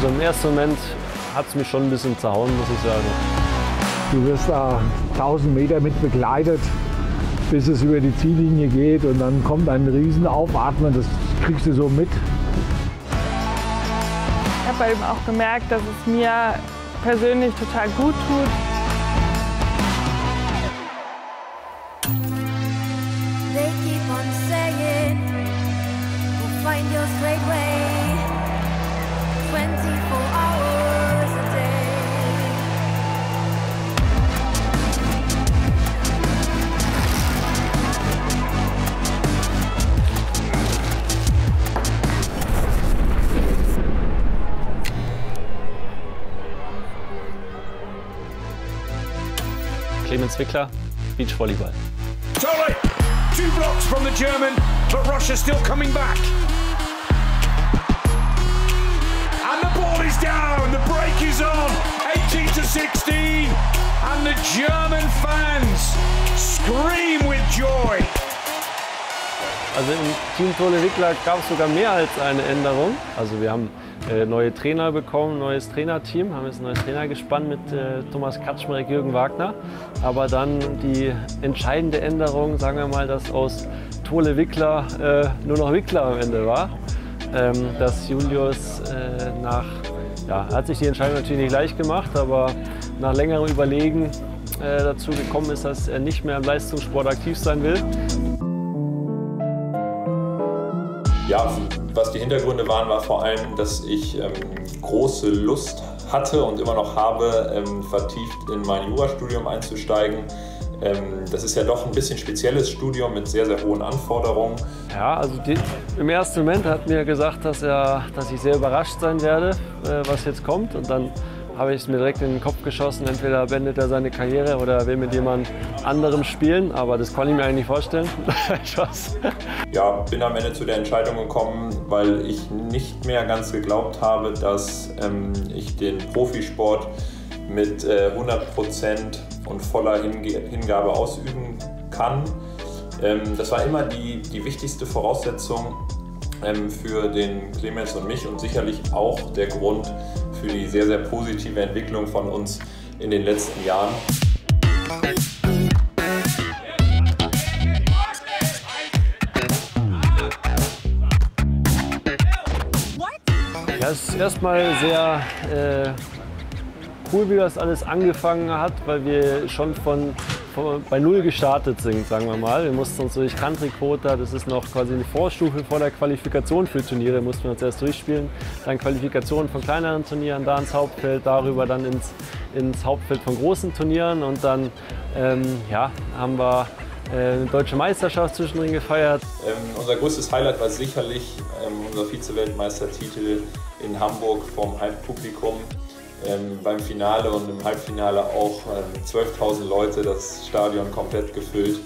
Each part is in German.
Also im ersten Moment hat es mich schon ein bisschen zerhauen, muss ich sagen. Du wirst da 1000 Meter mit begleitet, bis es über die Ziellinie geht und dann kommt ein riesen Aufatmen, das kriegst du so mit. Ich habe eben auch gemerkt, dass es mir persönlich total gut tut. Clemens Wickler, Beachvolleyball. Tole! Two blocks from the German, but Russia's still coming back. And the ball is down, the break is on, 18 to 16. And the German fans scream with joy. Also im Team Tole Wickler gab es sogar mehr als eine Änderung. Also wir haben neue Trainer bekommen, neues Trainerteam, haben jetzt ein neues Trainergespann mit äh, Thomas Kaczmarek, Jürgen Wagner. Aber dann die entscheidende Änderung, sagen wir mal, dass aus Tole Wickler äh, nur noch Wickler am Ende war. Ähm, dass Julius äh, nach, ja, hat sich die Entscheidung natürlich nicht leicht gemacht, aber nach längerem Überlegen äh, dazu gekommen ist, dass er nicht mehr im Leistungssport aktiv sein will. Ja, was die Hintergründe waren, war vor allem, dass ich ähm, große Lust hatte und immer noch habe, ähm, vertieft in mein Jurastudium einzusteigen. Ähm, das ist ja doch ein bisschen spezielles Studium mit sehr, sehr hohen Anforderungen. Ja, also die, im ersten Moment hat mir gesagt, dass, er, dass ich sehr überrascht sein werde, äh, was jetzt kommt. Und dann habe ich es mir direkt in den Kopf geschossen, entweder beendet er seine Karriere oder will mit jemand anderem spielen. Aber das konnte ich mir eigentlich nicht vorstellen. Ja, bin am Ende zu der Entscheidung gekommen, weil ich nicht mehr ganz geglaubt habe, dass ähm, ich den Profisport mit äh, 100% und voller Hinge Hingabe ausüben kann. Ähm, das war immer die, die wichtigste Voraussetzung ähm, für den Clemens und mich und sicherlich auch der Grund für die sehr, sehr positive Entwicklung von uns in den letzten Jahren. Ja, es ist erstmal sehr äh, cool, wie das alles angefangen hat, weil wir schon von, von bei Null gestartet sind, sagen wir mal. Wir mussten uns durch Country Quota, das ist noch quasi eine Vorstufe vor der Qualifikation für Turniere, mussten wir uns erst durchspielen. Dann Qualifikationen von kleineren Turnieren, da ins Hauptfeld, darüber dann ins, ins Hauptfeld von großen Turnieren und dann ähm, ja, haben wir äh, eine deutsche Meisterschaft zwischendrin gefeiert. Ähm, unser größtes Highlight war sicherlich ähm, unser Vize-Weltmeistertitel in Hamburg vom Heimpublikum. Ähm, beim Finale und im Halbfinale auch ähm, 12.000 Leute, das Stadion komplett gefüllt.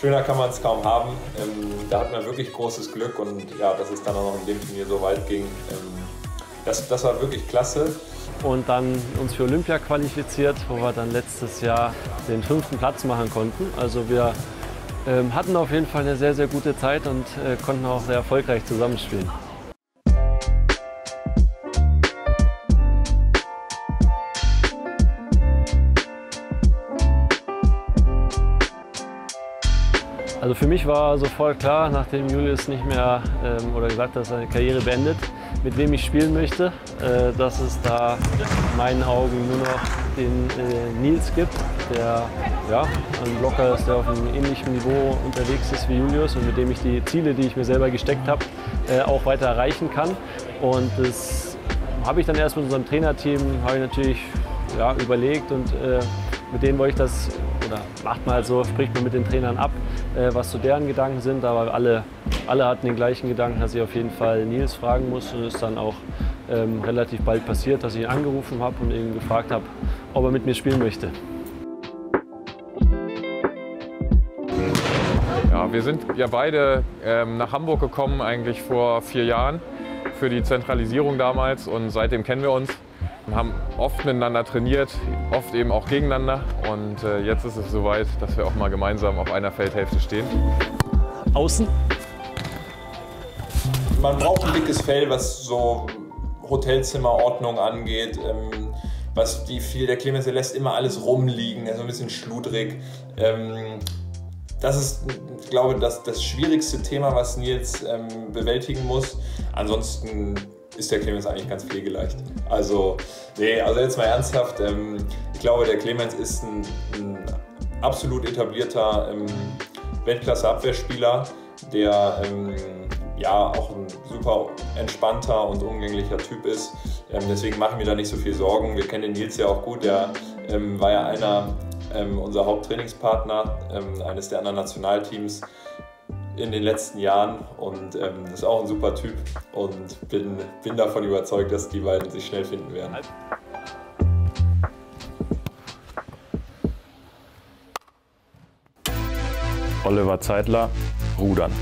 Schöner kann man es kaum haben. Ähm, da hatten wir wirklich großes Glück und ja, dass es dann auch noch in dem Turnier so weit ging. Ähm, das, das war wirklich klasse. und dann uns für Olympia qualifiziert, wo wir dann letztes Jahr den fünften Platz machen konnten. Also wir ähm, hatten auf jeden Fall eine sehr, sehr gute Zeit und äh, konnten auch sehr erfolgreich zusammenspielen. Also für mich war sofort klar, nachdem Julius nicht mehr ähm, oder gesagt hat, seine Karriere beendet, mit wem ich spielen möchte, äh, dass es da in meinen Augen nur noch den äh, Nils gibt, der ja, ein Blocker ist, der auf einem ähnlichen Niveau unterwegs ist wie Julius und mit dem ich die Ziele, die ich mir selber gesteckt habe, äh, auch weiter erreichen kann. Und das habe ich dann erst mit unserem Trainerteam natürlich ja, überlegt und äh, mit denen wollte ich das, oder macht halt so, spricht man mit den Trainern ab, äh, was so deren Gedanken sind. Aber alle, alle hatten den gleichen Gedanken, dass ich auf jeden Fall Nils fragen muss. Und es ist dann auch ähm, relativ bald passiert, dass ich ihn angerufen habe und ihn gefragt habe, ob er mit mir spielen möchte. Ja, wir sind ja beide ähm, nach Hamburg gekommen, eigentlich vor vier Jahren, für die Zentralisierung damals. Und seitdem kennen wir uns und haben oft miteinander trainiert, oft eben auch gegeneinander. Und äh, jetzt ist es soweit, dass wir auch mal gemeinsam auf einer Feldhälfte stehen. Außen. Man braucht ein dickes Fell, was so Hotelzimmerordnung angeht. Ähm, was die viel, der Clemens, der lässt immer alles rumliegen, er ist ein bisschen schludrig. Ähm, das ist, ich glaube, das, das schwierigste Thema, was Nils ähm, bewältigen muss. Ansonsten ist der Clemens eigentlich ganz pflegeleicht. Also, nee, also jetzt mal ernsthaft. Ähm, ich glaube, der Clemens ist ein, ein absolut etablierter ähm, Weltklasse-Abwehrspieler, der ähm, ja auch ein super entspannter und umgänglicher Typ ist. Ähm, deswegen machen wir da nicht so viel Sorgen. Wir kennen den Nils ja auch gut. Der ähm, war ja einer ähm, unserer Haupttrainingspartner eines der anderen Nationalteams in den letzten Jahren und ähm, ist auch ein super Typ und bin, bin davon überzeugt, dass die beiden sich schnell finden werden. Oliver Zeitler, Rudern.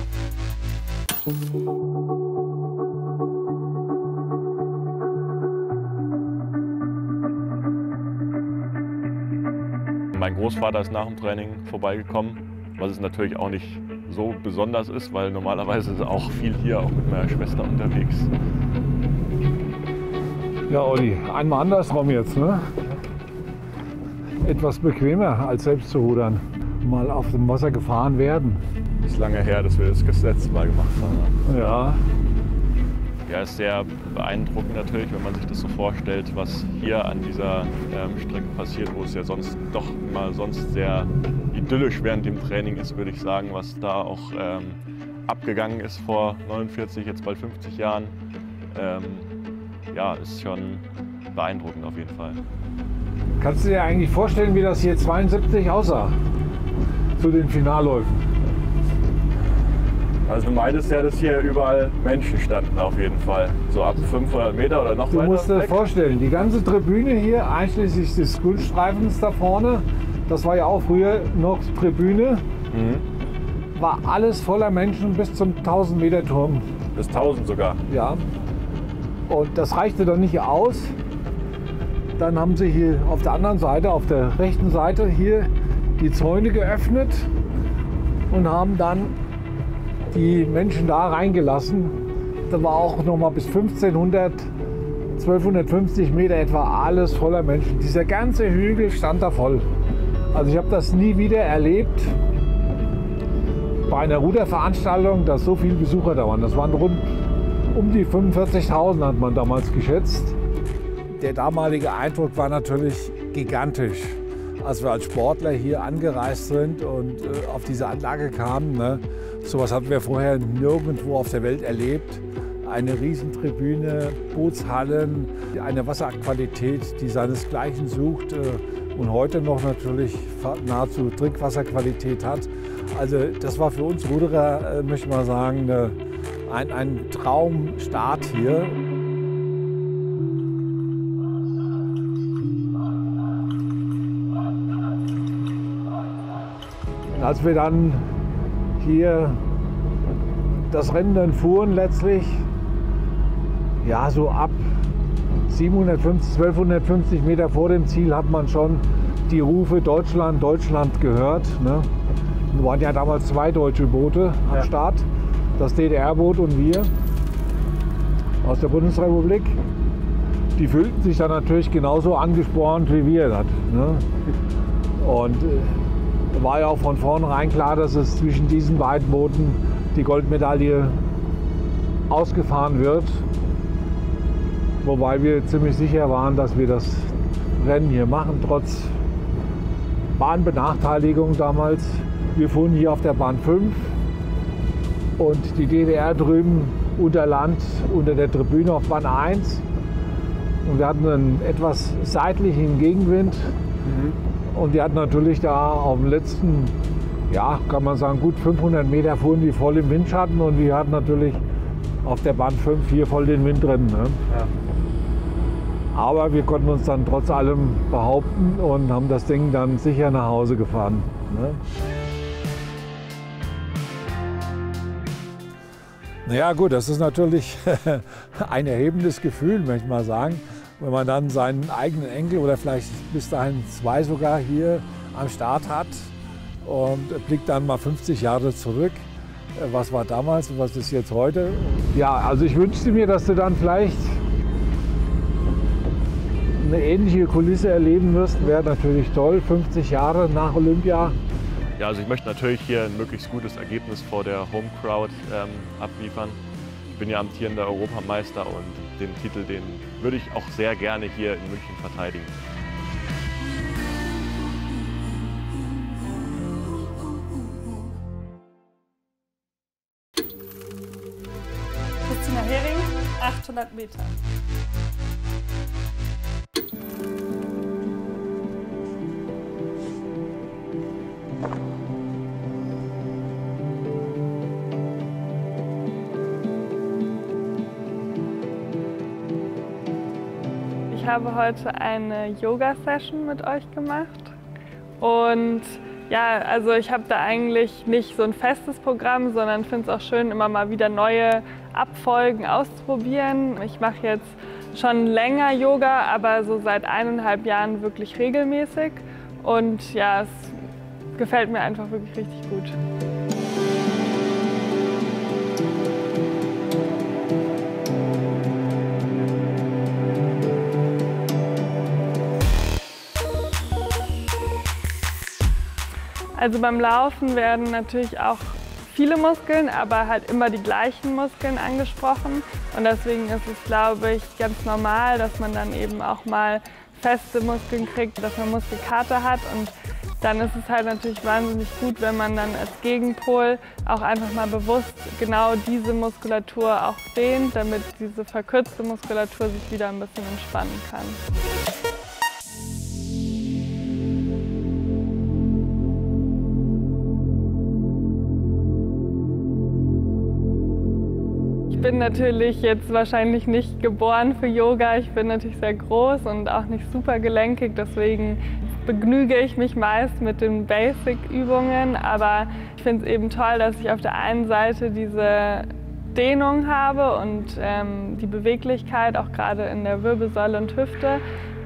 Mein Großvater ist nach dem Training vorbeigekommen, was es natürlich auch nicht so besonders ist, weil normalerweise ist auch viel hier auch mit meiner Schwester unterwegs. Ja, Olli, einmal andersrum jetzt, ne? Etwas bequemer als selbst zu rudern. Mal auf dem Wasser gefahren werden. Ist lange her, dass wir das das letzte Mal gemacht haben. Ja, Ja, ist sehr beeindruckend natürlich, wenn man sich das so vorstellt, was hier an dieser ähm, Strecke passiert, wo es ja sonst doch mal sonst sehr idyllisch während dem Training ist, würde ich sagen, was da auch ähm, abgegangen ist vor 49, jetzt bald 50 Jahren. Ähm, ja, ist schon beeindruckend auf jeden Fall. kannst du dir eigentlich vorstellen, wie das hier 72 aussah? Zu den Finalläufen. Also du meintest ja, dass hier überall Menschen standen auf jeden Fall. So ab 500 Meter oder noch Du weiter musst dir weg. vorstellen, die ganze Tribüne hier, einschließlich des Kunststreifens da vorne, das war ja auch früher noch Tribüne, war alles voller Menschen bis zum 1000 Meter Turm. Bis 1000 sogar. Ja. Und das reichte dann nicht aus. Dann haben sie hier auf der anderen Seite, auf der rechten Seite hier die Zäune geöffnet und haben dann die Menschen da reingelassen. Da war auch noch mal bis 1500, 1250 Meter etwa alles voller Menschen. Dieser ganze Hügel stand da voll. Also ich habe das nie wieder erlebt bei einer Ruderveranstaltung, dass so viele Besucher da waren. Das waren rund um die 45.000 hat man damals geschätzt. Der damalige Eindruck war natürlich gigantisch. Als wir als Sportler hier angereist sind und äh, auf diese Anlage kamen, ne, sowas hatten wir vorher nirgendwo auf der Welt erlebt. Eine Riesentribüne, Bootshallen, eine Wasserqualität, die seinesgleichen sucht äh, und heute noch natürlich nahezu Trinkwasserqualität hat. Also das war für uns Ruderer, äh, möchte ich mal sagen, ein, ein Traumstart hier. Und als wir dann hier das Rennen dann fuhren letztlich, ja so ab 750, 1250 Meter vor dem Ziel hat man schon die Rufe Deutschland, Deutschland gehört. Ne? Wir waren ja damals zwei deutsche Boote am Start, das DDR-Boot und wir aus der Bundesrepublik. Die fühlten sich dann natürlich genauso angespornt wie wir das. Ne? Und äh, war ja auch von vornherein klar, dass es zwischen diesen beiden Booten die Goldmedaille ausgefahren wird. Wobei wir ziemlich sicher waren, dass wir das Rennen hier machen, trotz Bahnbenachteiligung damals. Wir fuhren hier auf der Bahn 5 und die DDR drüben unter Land, unter der Tribüne auf Bahn 1. Und wir hatten einen etwas seitlichen Gegenwind. Und die hatten natürlich da auf dem letzten, ja, kann man sagen, gut 500 Meter fuhren die voll im Windschatten und wir hatten natürlich auf der Bahn 5 hier voll den Wind drin. Ne? Aber wir konnten uns dann trotz allem behaupten und haben das Ding dann sicher nach Hause gefahren. Ne? Naja gut, das ist natürlich ein erhebendes Gefühl, möchte ich mal sagen, wenn man dann seinen eigenen Enkel oder vielleicht bis dahin zwei sogar hier am Start hat und blickt dann mal 50 Jahre zurück. Äh, Was war damals und was ist jetzt heute? Ja, also ich wünschte mir, dass du dann vielleicht eine ähnliche Kulisse erleben wirst, wäre natürlich toll. 50 Jahre nach Olympia. Ja, also ich möchte natürlich hier ein möglichst gutes Ergebnis vor der Home Crowd ähm, abliefern. Ich bin ja amtierender Europameister und den Titel, den würde ich auch sehr gerne hier in München verteidigen. Christina Hering, 800 Meter. Habe heute eine Yoga-Session mit euch gemacht und ja, also ich habe da eigentlich nicht so ein festes Programm, sondern finde es auch schön, immer mal wieder neue Abfolgen auszuprobieren. Ich mache jetzt schon länger Yoga, aber so seit eineinhalb Jahren wirklich regelmäßig und ja, es gefällt mir einfach wirklich richtig gut. Also beim Laufen werden natürlich auch viele Muskeln, aber halt immer die gleichen Muskeln angesprochen. Und deswegen ist es, glaube ich, ganz normal, dass man dann eben auch mal feste Muskeln kriegt, dass man Muskelkater hat. Und dann ist es halt natürlich wahnsinnig gut, wenn man dann als Gegenpol auch einfach mal bewusst genau diese Muskulatur auch dehnt, damit diese verkürzte Muskulatur sich wieder ein bisschen entspannen kann. Bin natürlich jetzt wahrscheinlich nicht geboren für Yoga. Ich bin natürlich sehr groß und auch nicht super gelenkig. Deswegen begnüge ich mich meist mit den Basic-Übungen. Aber ich finde es eben toll, dass ich auf der einen Seite diese Dehnung habe und ähm, die Beweglichkeit, auch gerade in der Wirbelsäule und Hüfte,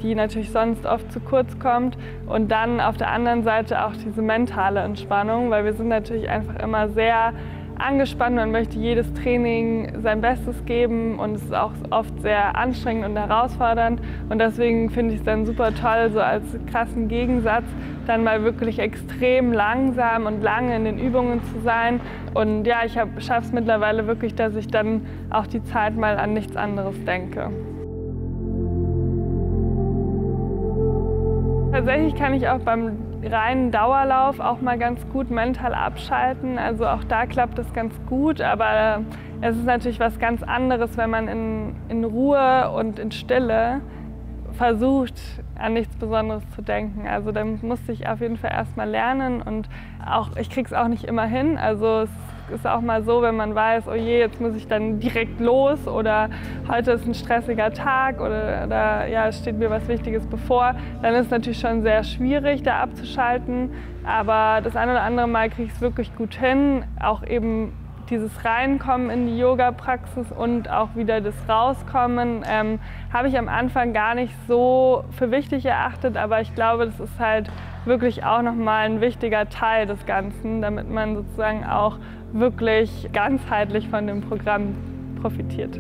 die natürlich sonst oft zu kurz kommt. Und dann auf der anderen Seite auch diese mentale Entspannung, weil wir sind natürlich einfach immer sehr angespannt, man möchte jedes Training sein Bestes geben und es ist auch oft sehr anstrengend und herausfordernd und deswegen finde ich es dann super toll, so als krassen Gegensatz dann mal wirklich extrem langsam und lange in den Übungen zu sein und ja, ich schaffe es mittlerweile wirklich, dass ich dann auch die Zeit mal an nichts anderes denke. Tatsächlich kann ich auch beim reinen Dauerlauf auch mal ganz gut mental abschalten. Also auch da klappt es ganz gut, aber es ist natürlich was ganz anderes, wenn man in, in Ruhe und in Stille versucht, an nichts Besonderes zu denken. Also da musste ich auf jeden Fall erstmal lernen und auch ich kriege es auch nicht immer hin. Also es ist auch mal so, wenn man weiß, oh je, jetzt muss ich dann direkt los oder heute ist ein stressiger Tag oder, oder ja, steht mir was Wichtiges bevor, dann ist es natürlich schon sehr schwierig, da abzuschalten. Aber das eine oder andere Mal kriege ich es wirklich gut hin, auch eben dieses Reinkommen in die Yoga-Praxis und auch wieder das Rauskommen ähm, habe ich am Anfang gar nicht so für wichtig erachtet, aber ich glaube, das ist halt wirklich auch nochmal ein wichtiger Teil des Ganzen, damit man sozusagen auch wirklich ganzheitlich von dem Programm profitiert.